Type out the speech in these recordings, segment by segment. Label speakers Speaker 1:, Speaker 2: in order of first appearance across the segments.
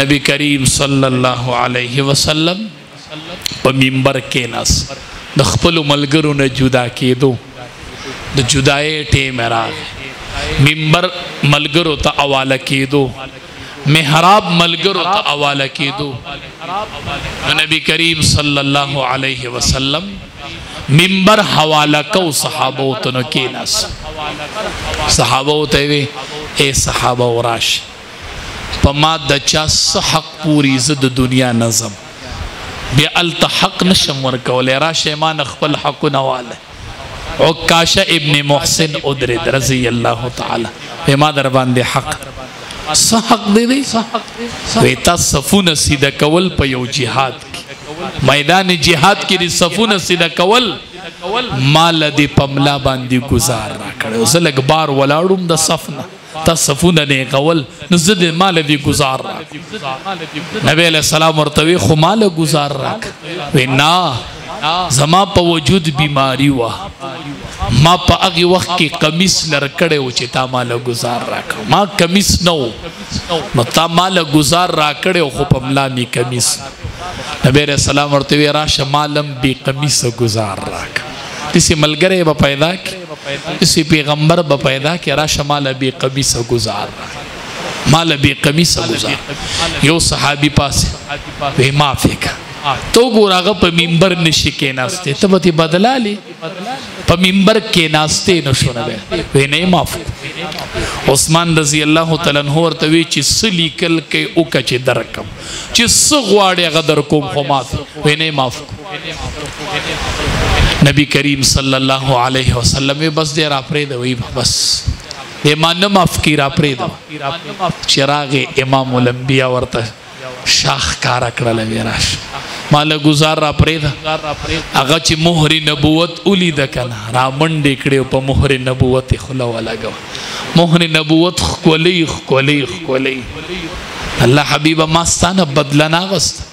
Speaker 1: نبی کریم صلی الله علیه وسلم په منبر کې ناس د خپل ملګرو نه جدا کېدو د جدای ټیم راغ منبر ملګرو ته اواله کېدو محراب ملګرو ته اواله کېدو نبی کریم صلی الله علیه وسلم منبر حواله کو صحابه ته نو کې ناس صحابه ته وي اے صحابه وراش په ما د چا څه حق پوري زه د دنیا نه ځم بیا هلته حق نه شم ورکولی راشه ما نه خپل حقونه واله عکاشه ابن محسن ادرد رضی الله تعالی په ما در باندې حق څه حق دی دی وی تا صفونه سیده کول په یو جهاد کې میدان جهاد کې دی صفونه سیده کول مال دی پملا باندې گزار را کړو زه لګ بار ولاړم د صفنه تا صفونه نه کول نو زه دې مال دې گزار راک نبی علیہ السلام ورته وی خو مال گزار راک وی نه زما په وجود بیماری وا ما په هغه وخت کې قمیص لرکړې و چې تا مال گزار راک ما قمیص نو نو تا مال گزار راکړې خو په ملا می قمیص نبی علیہ السلام ورته وی راشه مالم بی قمیص گزار راک دسی ملګری به پیدا کی دسی پیغمبر به پیدا کی راشه مال بی قمیص گزار مال بی قمیص گزار یو صحابی پاس وی معافی کا تو ګوراغه په منبر نشی کیناسته ته به بدلالی په منبر کیناسته نشونه وی نه معاف عثمان رضی الله تعالی عنہ ورته وی چې سلی کل کې او کچ درکم چې څه غواړي هغه در کوم خو مات وې نه معاف نبی کریم صلی الله علیه وسلم بس دې را پرې دی وی بس دې ما نه معاف کی را پرې دی چراغ امام الانبیاء ورته شاخ کار کړل ویراش مال گزار را پرې ده هغه چې مهر نبوت اولی د کنه را منډې کړې په مهر نبوت خلا ولاګو مهر نبوت خکلی خکلی خکلی الله حبیب ما ستانه بدل نه غست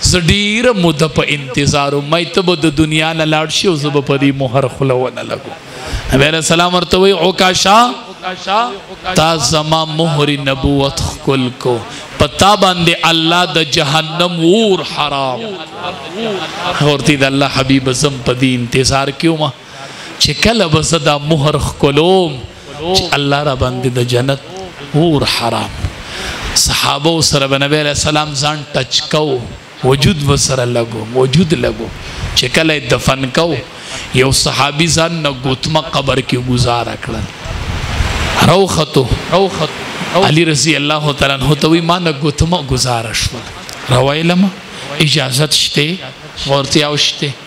Speaker 1: زه ډیره مده په انتظار مې ته به د دنیا نه لاړ شي او زه به په دې مهر خوله ونه لګو نبی علیہ السلام ورته وی او کاشا تا زما مهر نبوت خکل کو پتا باندې الله د جهنم ور حرام ورته د الله حبیب زم په دې انتظار کیو ما چې کله به زه دا مهر ښکلوم چې الله را باندې د جنت اور حرام صحابه سره به نبی علیه السلام ځان ټچ کو وجود به سره لګو وجود لګو چې کله دفن کو یو صحابي ځان نه ګوتمه قبر کې گزاره کړل روختو روخت علی رضی الله تعالی عنہ ته وی ما نه ګوتمه گزاره شو روایلم اجازت شته ورته او شته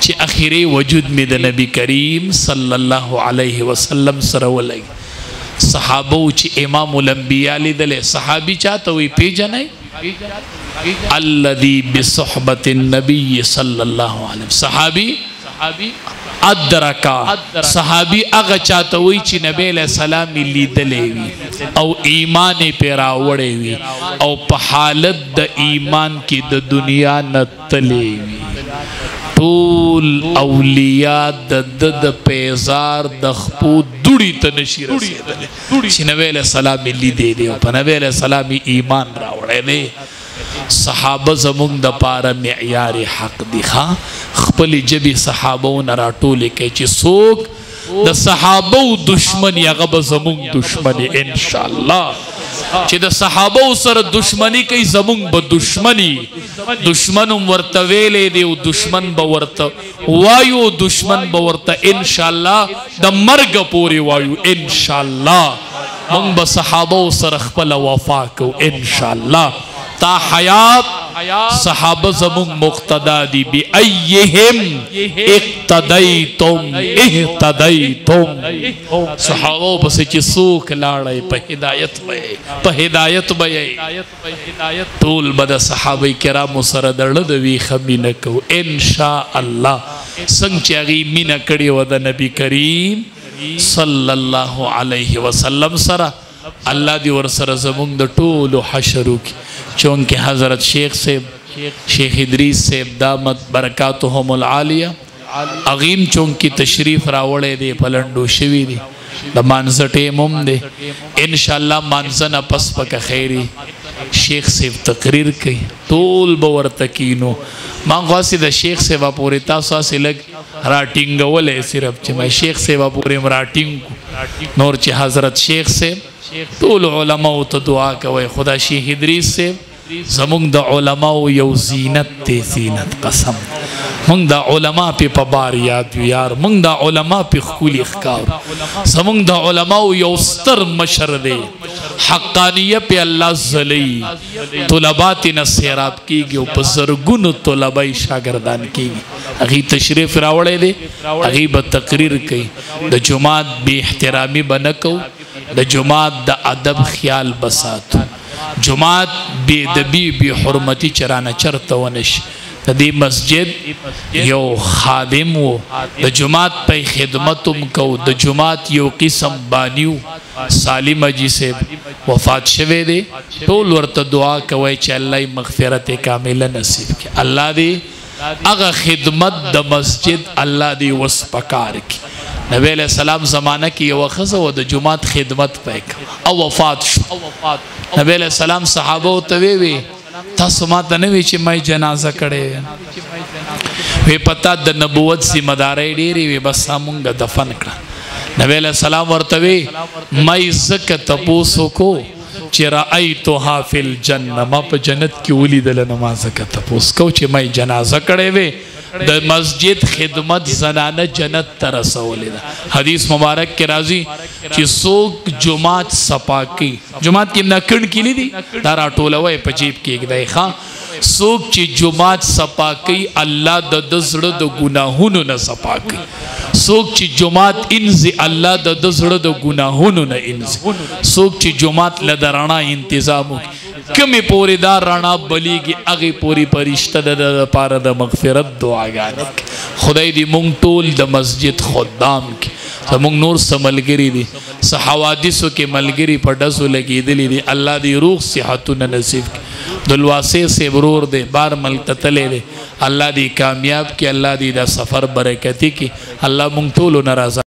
Speaker 1: چې اخیری وجود
Speaker 2: مې
Speaker 1: د نبی کریم صلی الله علیه وسلم سره ولګي صحابه و چې امام الانبیاء لیدل صحابي چاته وي پیژنې الذي بصحبت النبي صلى الله عليه وسلم صحابي ادرکا صحابي هغه چاته وي چې نبی له سلام لیدلې وي او ایمان پیراوړې وي او په حالت د ایمان کې د دنیا نه تلې وي ټول اولیاء د د د پیزار د خپو دوړي ته نشي رسیدل چې نبی له سلام ملي دی دی په نبی له سلام ایمان راوړی دی صحابه زمونږ د پاره معیار حق دی ښا خپل جبي صحابو نه راټول کې چې څوک د صحابه او دشمنی هغه به زمونږ دشمنی ان شاء الله چې د صحابه سره دشمنی کوي زمونږ به دشمنی دشمنم ورته ویلې دی او دشمن به ورته وایو دشمن به ورته ان شاء الله د مرګ پورې وایو ان شاء الله مونږ به صحابه سره خپل وفا کو ان شاء الله تا حیات صحابه زموږ مقتدا دي بأيهم اقتديتم اهتديتم صحابه پس چې څوک لاړې په هدایت به په هدایت به ټول بد صحابه کرامو سره دړه د وی خمینه کو ان شاء الله څنګه چې غي مینه کړي و د نبی کریم صلی الله علیه وسلم سره الله دی ورسره زمونږ د ټولو حشر وکړي چونکه حضرت شیخ صاحب شیخ ادریس صاحب دامت برکاتهم العالیه اغیم چونکه تشریف راوړی دی پلندو شوی دی د مانزه ټیم هم دی ان شاء الله مانزه نه پس پک خیری شیخ صاحب تقریر کوي ټول به ورته کینو ما غواسي د شیخ صاحب پورې تاسو سره راټینګولې صرف چې ما شیخ سیوا پورې راټینګ نور چې حضرت شیخ سه ټول علما او ته دعا کوي خدا شیخ ادریس سه زمونږ د علما او یو زینت ته زینت قسم مونږ د علما په پبار یاد یار مونږ د علما په خولي ښکار زمونږ د علما او یو ستر مشر دی حقانیه په الله زلی طلبات نه سیراب کیږي او په زرګونو طلبه شاګردان کیږي هغه تشریف راوړی دی هغه به تقریر کوي د جماعت به احترامي بنکو د جماعت د ادب خیال بسات جماعت به ادبی به حرمتي چرانه چرته ونش د دې مسجد یو خادم وو د جماعت په خدمتوم کو د جماعت یو قسم بانیو سالم حاجی صاحب وفات شوی دی ټول ورته دعا کوي چې الله یې مغفرت کامله نصیب کړي الله دې هغه خدمت د مسجد الله دې وس پکار کړي نبی له سلام زمانہ کې یو خزه و د جمعات خدمت پک او وفات شو نبی له سلام صحابه او توی وی تاسو ما ته نه وی چې ما جنازه کړې وی پتا د نبوت ذمہ داري ډېری وی بس مونږه دفن کړه نبی له سلام ورته وی ما زک تپوسو کو چې رایتها فی الجنه ما په جنت کې ولیدل نو ما زک تپوس کو چې ما جنازه کړې وی د مسجد خدمت زنانه جنت ته رسولې ده حدیث مبارک کې راځي چې څوک جمعات صفا کوي جمعات کې نه کړ کې دي دا راټولوي په جیب کې کېږي ښا څوک چې جمعات صفا کوي الله د دزړه د ګناهونو نه صفا کوي څوک چې جمعات انځي الله د دزړه د ګناهونو نه انځي څوک چې جمعات لدرانا تنظیم وکړي کمی پوری دا رانا بلیگی اغی پوری پرشتہ دا دا پارا دا مغفرت دعا گانی خدای دی مونگ ټول دا مسجد خدام کی زمونږ نور سملګری دي څه حوادثو کې ملګري په ډزو لګېدلي دي الله دې روغ صحتونه نصیب کړي د لواسې صیب ورور دی بار ملک ته تللی دی الله دې کامیاب کړي الله دې دا سفر برکتي کړي الله مونږ ټولو نه راضا